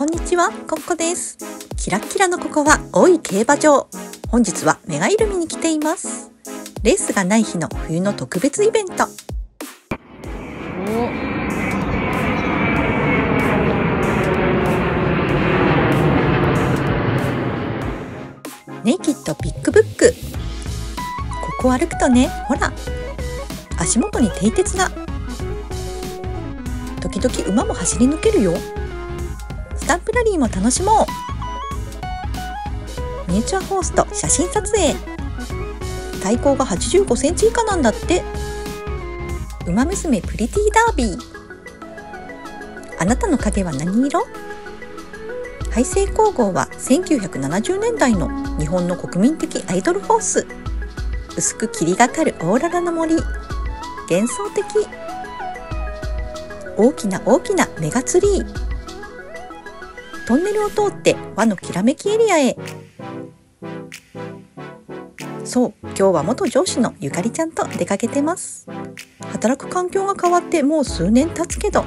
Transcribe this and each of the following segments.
こんにちは、コッコです。キラキラのここは大井競馬場。本日はメガイルミに来ています。レースがない日の冬の特別イベント。ネイキッドビッグブック。ここ歩くとね、ほら、足元に蹄鉄が。時々馬も走り抜けるよ。タンプラリーも楽しもう。ミニチュアホースと写真撮影。体高が85センチ以下なんだって。馬娘プリティダービー。あなたの影は何色？ハイセイ皇后は1970年代の日本の国民的アイドルホース。薄く霧がかるオーララの森。幻想的。大きな大きなメガツリー。トンネルを通って和のきらめきエリアへ。そう、今日は元上司のゆかりちゃんと出かけてます。働く環境が変わってもう数年経つけど、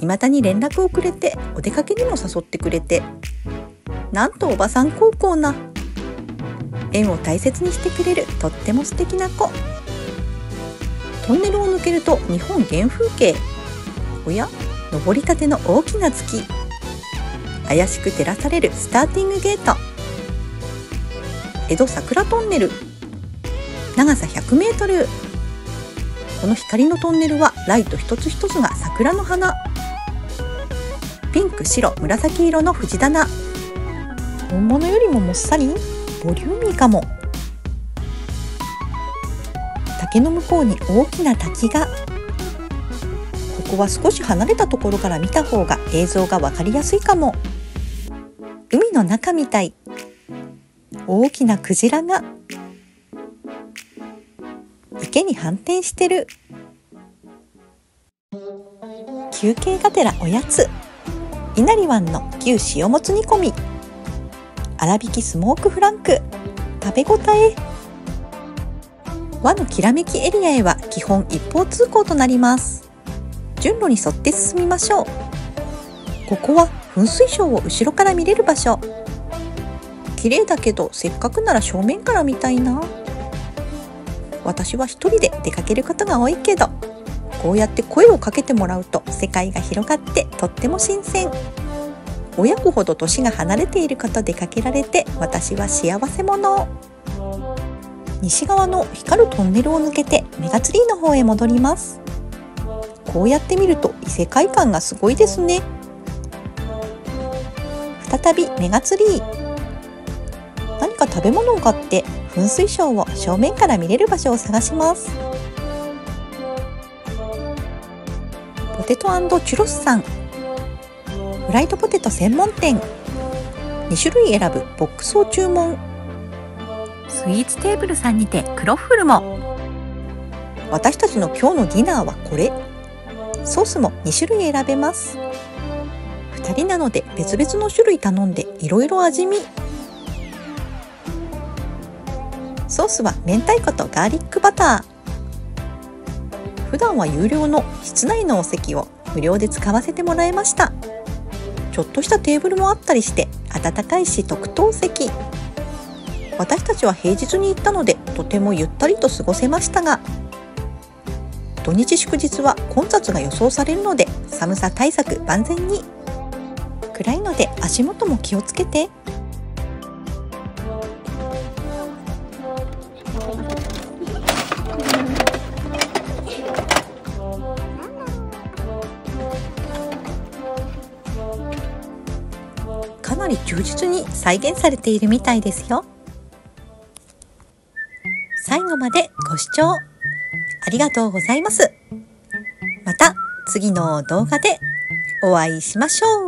未だに連絡をくれてお出かけにも誘ってくれて、なんとおばさん高校な。縁を大切にしてくれるとっても素敵な子。トンネルを抜けると日本原風景。おや、登りたての大きな月。怪しく照らされるスターティングゲート。江戸桜トンネル。長さ100メートル。この光のトンネルはライト一つ一つが桜の花。ピンク、白、紫色の藤棚。本物よりももっさりボリューミーかも。竹の向こうに大きな滝が。ここは少し離れたところから見た方が映像がわかりやすいかも。海の中みたい。大きなクジラが。池に反転してる。休憩がてらおやつ。稲荷湾の牛塩もつ煮込み。粗挽きスモークフランク。食べ応え。和のきらめきエリアへは基本一方通行となります。順路に沿って進みましょう。ここは噴水ショーを後ろから見れる場所。綺麗だけどせっかくなら正面から見たいな。私は一人で出かけることが多いけど、こうやって声をかけてもらうと世界が広がってとっても新鮮。親子ほど年が離れている方出かけられて私は幸せ者。西側の光るトンネルを抜けてメガツリーの方へ戻ります。こうやって見ると異世界感がすごいですね。再びメガツリー。何か食べ物を買って噴水ショーを正面から見れる場所を探します。ポテトチュロスさん。フライドポテト専門店。2種類選ぶボックスを注文。スイーツテーブルさんにてクロッフルも。私たちの今日のディナーはこれ。ソースも2種類選べます。2人なので別々の種類頼んでいろいろ味見。ソースは明太子とガーリックバター。普段は有料の室内のお席を無料で使わせてもらいました。ちょっとしたテーブルもあったりして暖かいし特等席。私たちは平日に行ったのでとてもゆったりと過ごせましたが土日祝日は混雑が予想されるので寒さ対策万全に暗いので足元も気をつけてかなり忠実に再現されているみたいですよ最後までご視聴ありがとうございます。また次の動画でお会いしましょう。